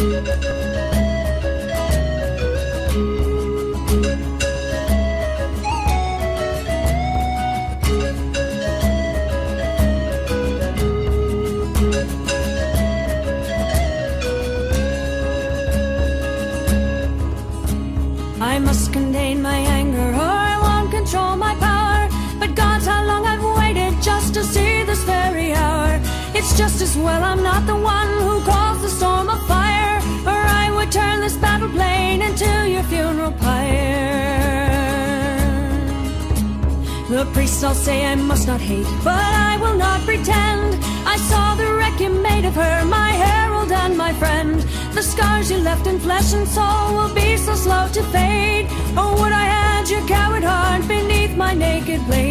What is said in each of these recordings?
I must contain my anger or I won't control my power. But God's how long I've waited just to see this very hour. It's just as well I'm not the one The priests all say I must not hate, but I will not pretend. I saw the wreck you made of her, my herald and my friend. The scars you left in flesh and soul will be so slow to fade. Oh, would I had your coward heart beneath my naked blade.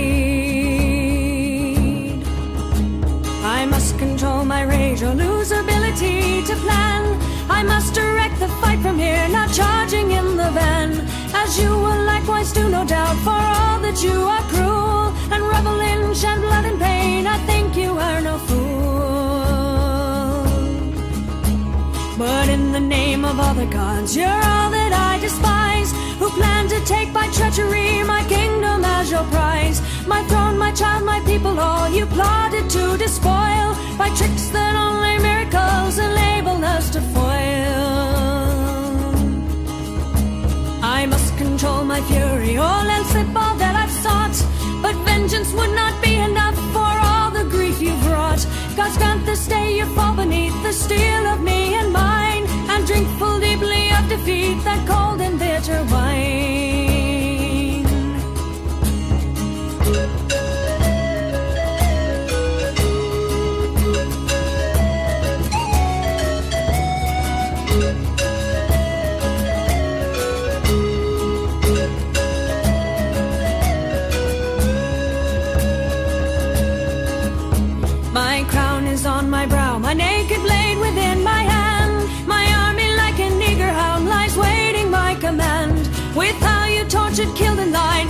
I must control my rage or lose ability to plan. I must direct the fight from here, not charging in the van. As you will likewise do, no doubt, for all that you are cruel But in the name of other gods, you're all that I despise. Who plan to take by treachery my kingdom as your prize? My throne, my child, my people, all you plotted to despoil by tricks My crown is on my brow, my naked blade within my hand. My army, like an eager hound, lies waiting my command. With how you tortured, killed, and lied,